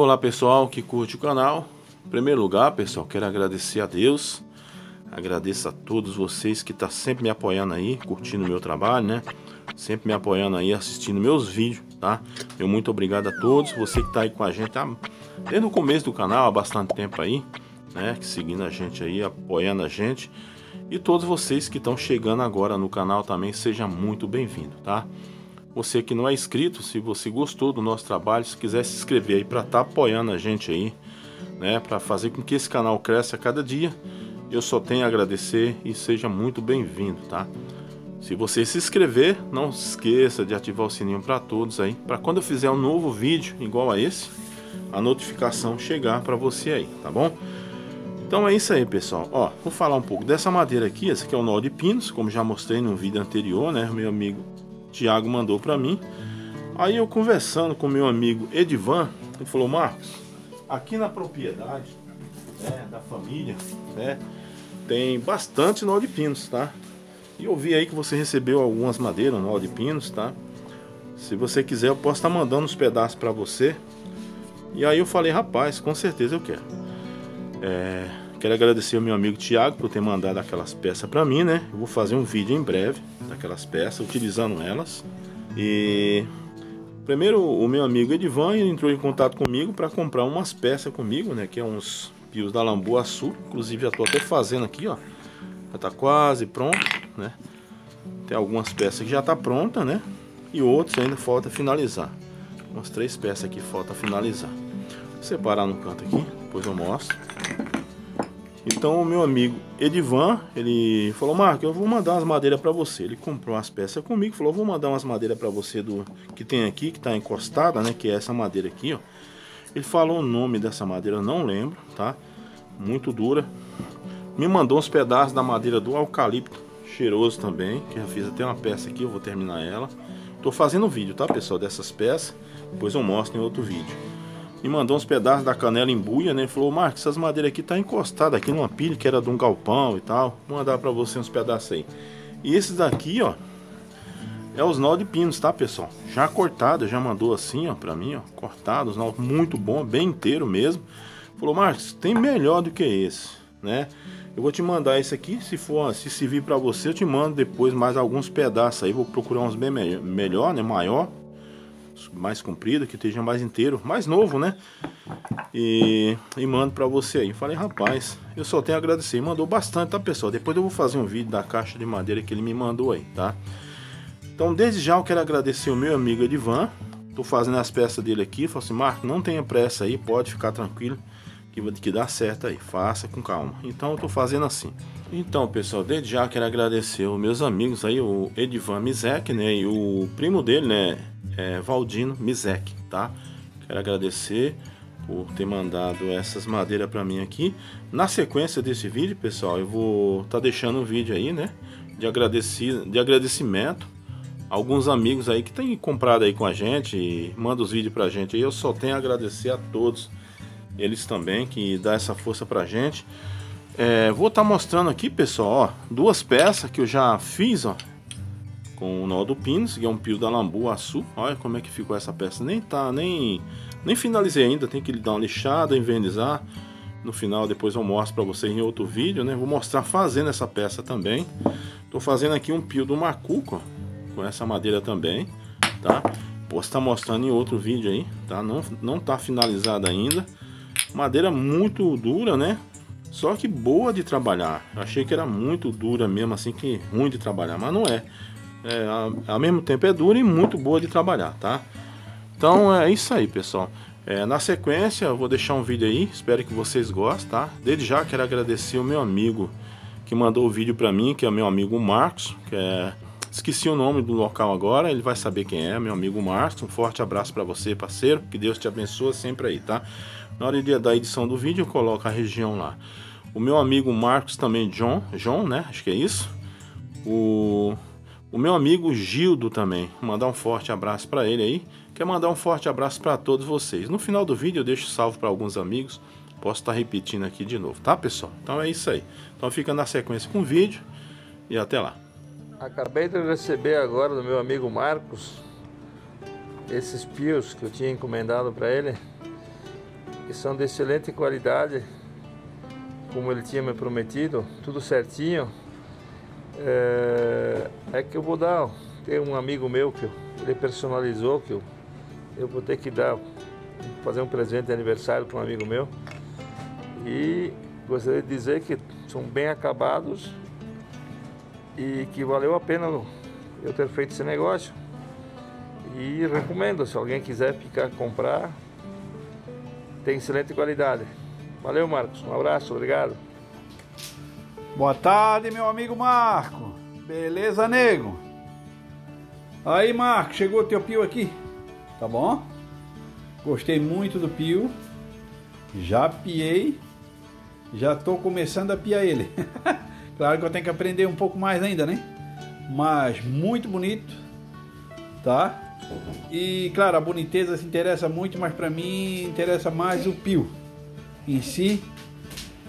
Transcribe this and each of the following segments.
Olá pessoal que curte o canal. Em primeiro lugar, pessoal, quero agradecer a Deus. Agradeço a todos vocês que estão tá sempre me apoiando aí, curtindo meu trabalho, né? Sempre me apoiando aí, assistindo meus vídeos, tá? Eu muito obrigado a todos. Você que está aí com a gente, tá? Desde o começo do canal, há bastante tempo aí, né? Seguindo a gente aí, apoiando a gente. E todos vocês que estão chegando agora no canal também, seja muito bem-vindo, tá? Você que não é inscrito, se você gostou do nosso trabalho, se quiser se inscrever aí para estar tá apoiando a gente aí, né, para fazer com que esse canal cresça a cada dia, eu só tenho a agradecer e seja muito bem-vindo, tá? Se você se inscrever, não se esqueça de ativar o sininho para todos aí, para quando eu fizer um novo vídeo igual a esse, a notificação chegar para você aí, tá bom? Então é isso aí, pessoal. Ó, vou falar um pouco dessa madeira aqui. Esse aqui é o nó de pinos, como já mostrei no vídeo anterior, né? Meu amigo Tiago mandou para mim. Aí eu conversando com meu amigo Edivan, ele falou: Marcos, aqui na propriedade né, da família, né, tem bastante nó de pinos, tá? E eu vi aí que você recebeu algumas madeiras, nó de pinos, tá? Se você quiser, eu posso estar tá mandando uns pedaços para você. E aí eu falei, rapaz, com certeza eu quero. É, quero agradecer ao meu amigo Tiago por ter mandado aquelas peças para mim, né? Eu vou fazer um vídeo em breve daquelas peças, utilizando elas. E primeiro o meu amigo Edivan entrou em contato comigo para comprar umas peças comigo, né? Que é uns pios da Lambu Sul. Inclusive já estou até fazendo aqui, ó. Já está quase pronto, né? Tem algumas peças que já tá pronta, né? E outros ainda falta finalizar. Umas três peças aqui falta finalizar. Vou separar no canto aqui, depois eu mostro. Então o meu amigo Edivan, ele falou, Marco, eu vou mandar umas madeiras para você. Ele comprou umas peças comigo, falou, vou mandar umas madeiras para você do que tem aqui, que está encostada, né? Que é essa madeira aqui, ó. Ele falou o nome dessa madeira, não lembro, tá? Muito dura. Me mandou uns pedaços da madeira do eucalipto, cheiroso também, que já fiz até uma peça aqui, eu vou terminar ela. Tô fazendo vídeo, tá, pessoal, dessas peças. Depois eu mostro em outro vídeo me mandou uns pedaços da canela em buia, né? Falou, Marcos, essas madeiras aqui tá encostadas aqui numa pilha que era de um galpão e tal. Vou mandar pra você uns pedaços aí. E esses daqui, ó, é os nó de pinos, tá, pessoal? Já cortado, já mandou assim, ó, pra mim, ó, cortado, os nó muito bom, bem inteiro mesmo. Falou, Marcos, tem melhor do que esse, né? Eu vou te mandar esse aqui, se for, se servir para você, eu te mando depois mais alguns pedaços aí, vou procurar uns bem me melhor, né, maior, mais comprido, que esteja mais inteiro, mais novo, né? E, e mando para você aí. Falei, rapaz, eu só tenho a agradecer. Mandou bastante, tá, pessoal? Depois eu vou fazer um vídeo da caixa de madeira que ele me mandou aí, tá? Então, desde já eu quero agradecer o meu amigo Edivan. Tô fazendo as peças dele aqui. Falei assim, Marco, não tenha pressa aí, pode ficar tranquilo que, que dá certo aí. Faça com calma. Então, eu tô fazendo assim. Então, pessoal, desde já quero agradecer os meus amigos aí, o Edivan Mizek, né? E o primo dele, né? é, Valdino Mizek, tá? Quero agradecer por ter mandado essas madeiras para mim aqui. Na sequência desse vídeo, pessoal, eu vou tá deixando um vídeo aí, né? De, agradeci, de agradecimento. Alguns amigos aí que têm comprado aí com a gente e manda os vídeos pra gente. Eu só tenho a agradecer a todos eles também que dá essa força pra gente. É, vou estar tá mostrando aqui, pessoal, ó, duas peças que eu já fiz, ó, com o nó do pino, que é um pio da Lambu Açu. Olha como é que ficou essa peça. Nem tá, nem, nem finalizei ainda, tem que dar uma lixada, envernizar. No final depois eu mostro para vocês em outro vídeo, né? Vou mostrar fazendo essa peça também. Tô fazendo aqui um pio do macuco, ó, com essa madeira também, tá? Posso estar tá mostrando em outro vídeo aí, tá? Não, não tá finalizada ainda. Madeira muito dura, né? Só que boa de trabalhar. achei que era muito dura mesmo, assim que ruim de trabalhar, mas não é é, ao mesmo tempo é dura e muito boa de trabalhar, tá? Então é isso aí, pessoal. É, na sequência, eu vou deixar um vídeo aí, espero que vocês gostem, tá? Desde já quero agradecer o meu amigo que mandou o vídeo para mim, que é o meu amigo Marcos, que é... Esqueci o nome do local agora, ele vai saber quem é, meu amigo Marcos. Um forte abraço para você, parceiro. Que Deus te abençoe sempre aí, tá? Na hora da edição do vídeo, eu coloco a região lá. O meu amigo Marcos também, John, John, né? Acho que é isso. O o meu amigo Gildo também, mandar um forte abraço para ele aí. Quer mandar um forte abraço para todos vocês. No final do vídeo eu deixo salvo para alguns amigos. Posso estar tá repetindo aqui de novo, tá pessoal? Então é isso aí. Então fica na sequência com o vídeo e até lá. Acabei de receber agora do meu amigo Marcos esses pios que eu tinha encomendado para ele. Que são de excelente qualidade, como ele tinha me prometido, tudo certinho, é, é que eu vou dar. Tem um amigo meu que ele personalizou, que eu, eu vou ter que dar, fazer um presente de aniversário para um amigo meu. E gostaria de dizer que são bem acabados e que valeu a pena eu ter feito esse negócio. E recomendo, se alguém quiser ficar comprar, tem excelente qualidade. Valeu, Marcos. Um abraço, obrigado. Boa tarde, meu amigo Marco. Beleza, nego? Aí, Marco, chegou o teu pio aqui. Tá bom? Gostei muito do pio. Já piei. Já tô começando a piar ele. claro que eu tenho que aprender um pouco mais ainda, né? Mas muito bonito. Tá? E claro, a boniteza se interessa muito, mas para mim interessa mais o pio em si.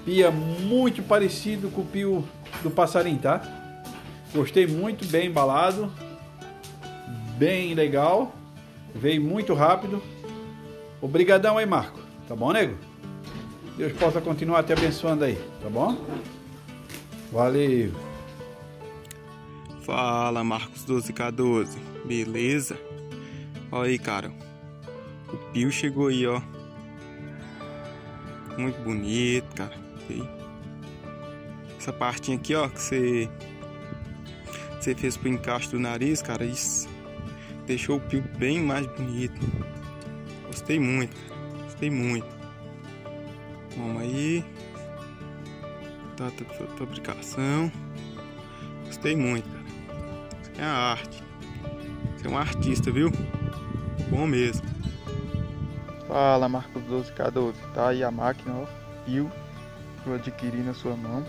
Pia muito parecido com o pio do passarinho, tá? Gostei muito, bem embalado, bem legal, veio muito rápido. Obrigadão aí, Marco. Tá bom, nego? Deus possa continuar te abençoando aí, tá bom? Valeu. Fala, Marcos 12K12. Beleza? Olha aí, cara. O Pio chegou aí, ó. Muito bonito, cara. Essa partinha aqui, ó, que você você fez pro encaixe do nariz, cara, isso deixou o pio bem mais bonito. Gostei muito. Gostei muito. Vamos aí. Data de fabricação. Gostei muito, cara. Isso é a arte. Você é um artista, viu? Bom mesmo. Fala Marcos 12K12, tá aí a máquina, ó, que eu adquiri na sua mão.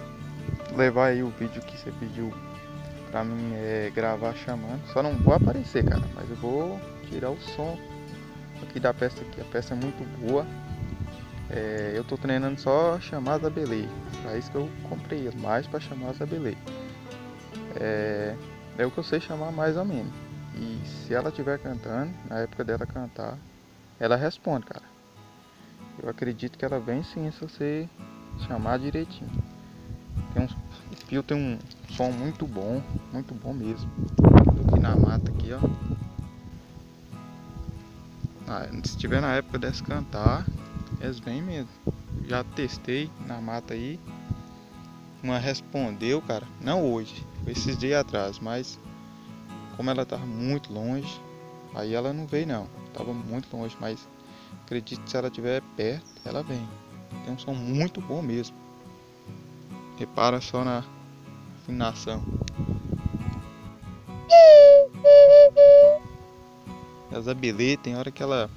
Levar aí o vídeo que você pediu pra mim é, gravar chamando. Só não vou aparecer, cara, mas eu vou tirar o som aqui da peça aqui. A peça é muito boa. É, eu tô treinando só chamada belê. Pra isso que eu comprei mais pra chamada belê. É, é o que eu sei chamar mais ou menos. E se ela estiver cantando, na época dela cantar, ela responde, cara. Eu acredito que ela vem sim se você chamar direitinho. Tem um, o Pio tem um som muito bom, muito bom mesmo. Aqui na mata aqui, ó. Ah, se tiver na época dessa cantar, eles vêm mesmo. Já testei na mata aí. Uma respondeu, cara. Não hoje, foi esses dias atrás, mas como ela tava muito longe, aí ela não veio não estava muito longe, mas acredito que se ela estiver perto, ela vem. Tem um som muito bom mesmo. Repara só na afinação. A Zabelê tem hora que ela,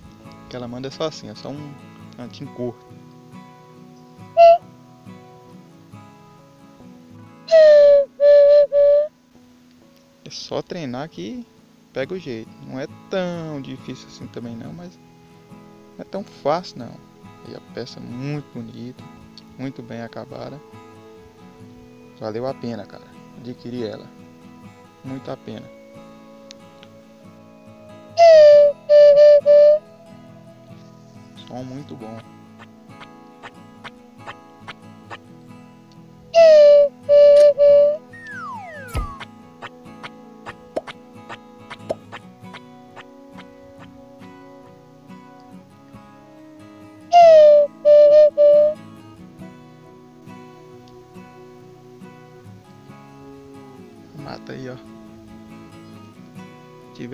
que ela manda só assim, é só um cantinho curto. Só treinar que pega o jeito. Não é tão difícil assim também não, mas não é tão fácil não. E a peça é muito bonita, muito bem acabada. Valeu a pena, cara, adquirir ela. Muito a pena. Som muito bom.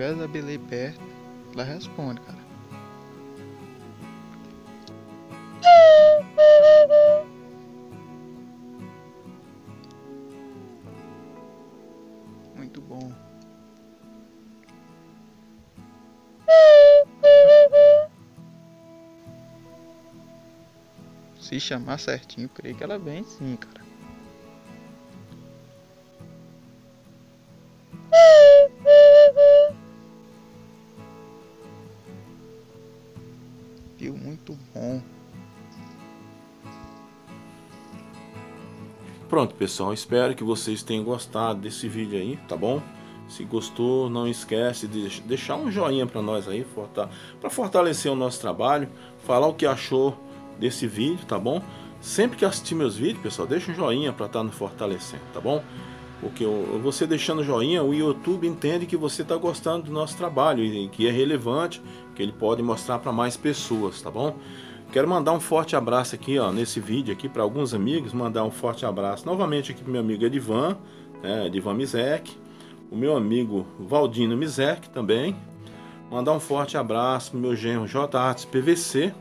Tiver a Belê perto, ela responde, cara. Muito bom. Se chamar certinho, creio que ela vem sim, cara. Viu? Muito bom. Pronto, pessoal. Espero que vocês tenham gostado desse vídeo aí, tá bom? Se gostou, não esquece de deixar um joinha para nós aí, para fortalecer o nosso trabalho, falar o que achou desse vídeo, tá bom? Sempre que assistir meus vídeos, pessoal, deixa um joinha para estar tá nos fortalecendo, tá bom? Porque você deixando joinha, o YouTube entende que você está gostando do nosso trabalho e que é relevante, que ele pode mostrar para mais pessoas, tá bom? Quero mandar um forte abraço aqui, ó, nesse vídeo aqui para alguns amigos, mandar um forte abraço novamente aqui para meu amigo Edivan, né, Edivan Mizek, o meu amigo Valdino Mizek também. Mandar um forte abraço pro meu genro J Arts PVC,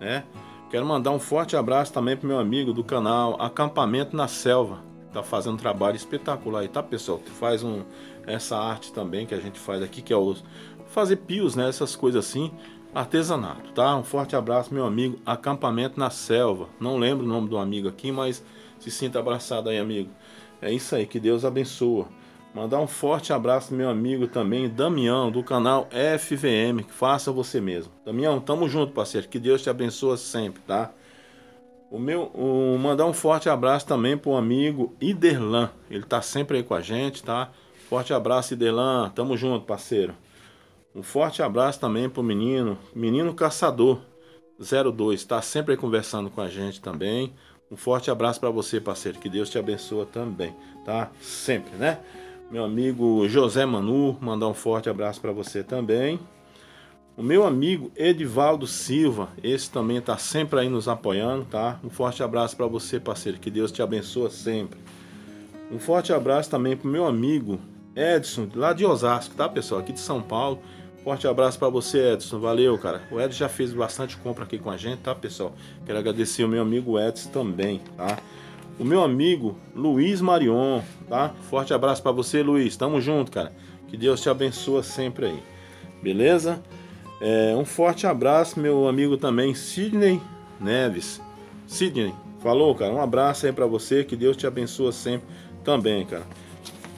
né? Quero mandar um forte abraço também pro meu amigo do canal Acampamento na Selva, tá fazendo um trabalho espetacular aí, tá pessoal? Que faz um essa arte também que a gente faz aqui, que é o fazer pios, né? Essas coisas assim, artesanato, tá? Um forte abraço, meu amigo. Acampamento na Selva. Não lembro o nome do amigo aqui, mas se sinta abraçado aí, amigo. É isso aí, que Deus abençoe. Mandar um forte abraço meu amigo também, Damião, do canal FVM, que faça você mesmo. Damião, tamo junto, parceiro. Que Deus te abençoe sempre, tá? O meu, o, mandar um forte abraço também pro amigo Iderlan. Ele tá sempre aí com a gente, tá? Forte abraço, Iderlan. Tamo junto, parceiro. Um forte abraço também pro menino, menino caçador 02, tá sempre aí conversando com a gente também. Um forte abraço para você, parceiro. Que Deus te abençoe também, tá? Sempre, né? Meu amigo José Manu, mandar um forte abraço para você também. O meu amigo Edivaldo Silva, esse também está sempre aí nos apoiando, tá? Um forte abraço para você, parceiro, que Deus te abençoe sempre. Um forte abraço também para o meu amigo Edson, lá de Osasco, tá, pessoal? Aqui de São Paulo. Forte abraço para você, Edson. Valeu, cara. O Edson já fez bastante compra aqui com a gente, tá, pessoal? Quero agradecer o meu amigo Edson também, tá? O meu amigo Luiz Marion, tá? Forte abraço para você, Luiz. Tamo junto, cara. Que Deus te abençoe sempre aí. Beleza? É, um forte abraço, meu amigo também, Sidney Neves. Sidney, falou, cara. Um abraço aí para você, que Deus te abençoe sempre também, cara.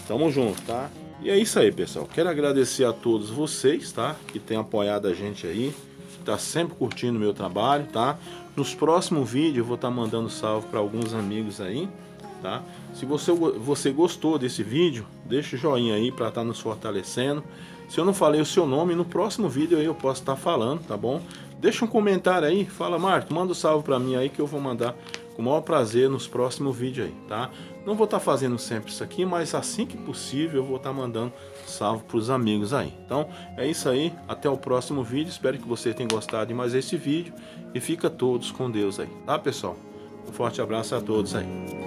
Tamo junto, tá? E é isso aí, pessoal. Quero agradecer a todos vocês, tá? Que tem apoiado a gente aí, que tá sempre curtindo o meu trabalho, tá? Nos próximos vídeos eu vou estar tá mandando salve para alguns amigos aí, tá? Se você, você gostou desse vídeo, deixa o joinha aí para estar tá nos fortalecendo. Se eu não falei o seu nome, no próximo vídeo eu posso estar tá falando, tá bom? Deixa um comentário aí, fala Marco, manda um salve para mim aí que eu vou mandar com o maior prazer nos próximos vídeos aí, tá? Não vou estar tá fazendo sempre isso aqui, mas assim que possível eu vou estar tá mandando salve para os amigos aí. Então é isso aí, até o próximo vídeo. Espero que você tenha gostado de mais esse vídeo e fica todos com Deus aí, tá pessoal? Um forte abraço a todos aí.